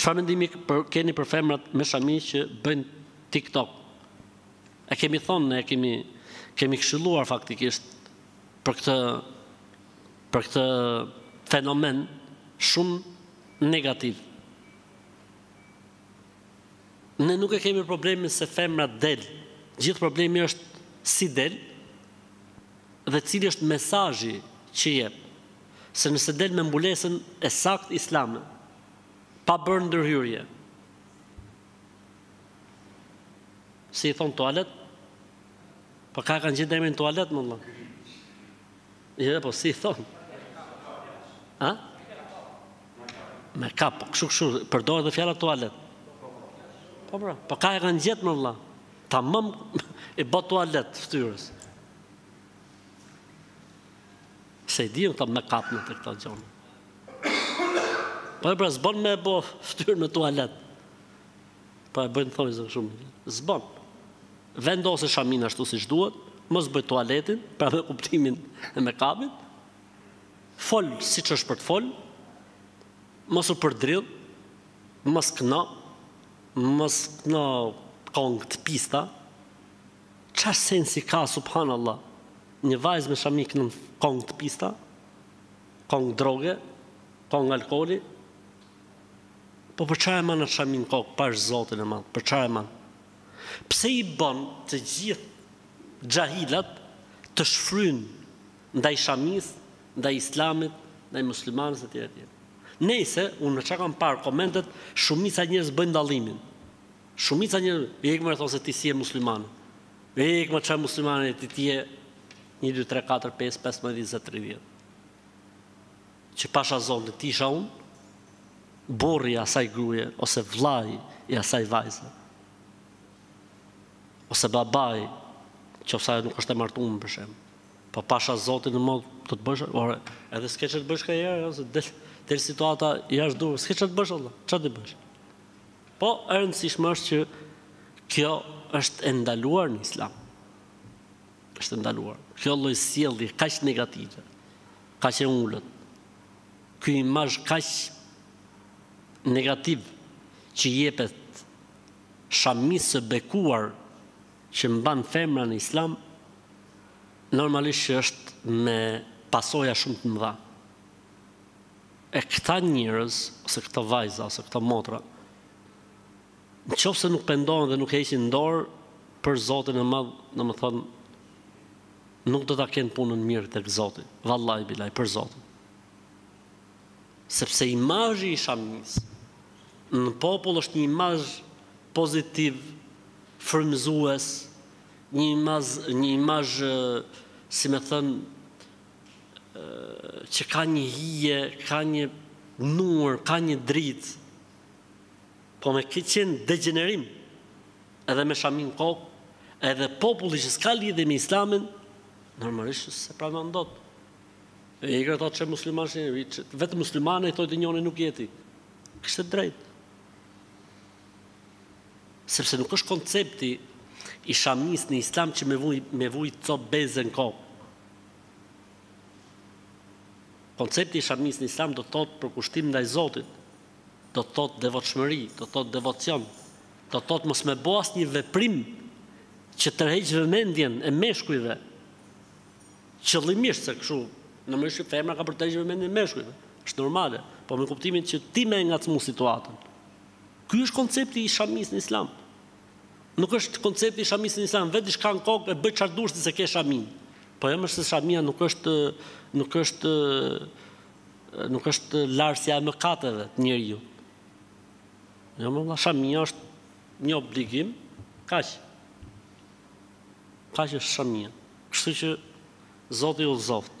Çfarë mendimi për, keni për femrat me shami që bëjnë TikTok? E kemi thonë, ne kemi, kemi këshilluar faktikisht për këtë, për këtë fenomen shumë negativ. Ne nuk e kemi problemin se femra del, gjithë problemi është si del, Dhe cili është mesazhi që jep? Se nëse del me mbulesën e saktë islame, pa bërë ndërhyrje, si i thonë tualet, po ka kanë gjithë emrin tualet, me thënë. Jo, po si i thonë. A? Makeup, po kështu kështu, përdoret dhe fjala tualet. Po pra, po ka e kanë gjithë, me thënë. Tamam e bën tualet, ftyrës. Se s'i dinë këta makeup-et, këta gjona. Po e pra, s'bon me e bo ftyrën tualet. Po e bëjnë thonjë zë shumë. S'bon. Vendose shamin ashtu siç duhet, mos boj tualetin, pra me kuptimin e makeup-it, fol siç është për të fol, mos u përdridh, mos kno, mos kno kongë të pista, Ça sensi ka subhanallah një vajzë me shami knon kong të pista, kong droge, kong alkooli, po për ça e man atë shami në kokë pash zotin e madh, për ça e man? Pse i bën të gjithë xhahilat të shfryjnë ndaj shamisë, ndaj islamit, ndaj muslimanës etj etj. Nejse, unë me ça kam parë komentet, shumica e njerëzve bëjnë dallimin. Shumica njerëz ik mre thonë se ti s'je musliman. Ik më çfarë muslimani je ti ti je 1 2 3 4 5 15 20 30. Që pasha zotin të isha unë burri i asaj gruje ose vllai i asaj vajze. Ose babai nëse nuk është e martuar për shembull. Po pasha zotin në mod do të bësh ore edhe s'ke çfarë të bësh kajherë ose del del situata jashtë dore s'ke çfarë të bësh vlla çfarë të bësh. Po e rëndësishme është që kjo është e ndaluar në Islam. Është e ndaluar. Kjo lloj sjellje kaq negative, kaq e ulët. Ky imazh kaq negativ që i jepet shamisë së bekuar që mban femra në Islam, normalisht që është me pasoja shumë të mëdha. e këta njerëz ose këto vajza ose këto motra në qoftë se nuk pendohen dhe nuk heqin dorë për Zotin e madh, domethënë nuk do ta kenë punën mirë tek Zoti, vallahi bilaj për Zotin. Sepse imazhi i shamisë në popull është një imazh pozitiv, frymëzues, një imazh një imazh si me thënë që ka një hije, ka një nur, ka një dritë, po me këtë qenë degjenerim, edhe me shami në kokë, edhe populli që s'ka lidhe me islamin, normalisht se pra në ndotë. E i kërë thotë që musliman që një, vetë muslimane i thotë të njone nuk je ti. Kështë e drejtë. Sepse nuk është koncepti i shamisë në islam që me vu një, me vu një copë beze në kokë. Koncepti i shamisë në Islam do të thotë përkushtim ndaj Zotit, do të thotë devotshmëri, do të thotë devocion, do të thotë mos me bo asnjë veprim që tërheq vëmendjen e meshkujve, qëllimisht se kështu, në mënyrë që femra ka për tërheq vëmendjen e meshkujve, është normale, po me kuptimin që ti me e ngacmu situatën. Ky është koncepti i shamisë në Islam. Nuk është koncepti i shamisë në islam, vë ti diçka në kokë e bëj çfarë dush ti se ke shaminë. Po jo mo se shamia nuk është nuk është nuk është larësja e mëkateve të njeriut. Jo mo vëlla, shamia është një obligim, kaq. Kaq është shamia. Kështu që Zoti i udhëzoftë.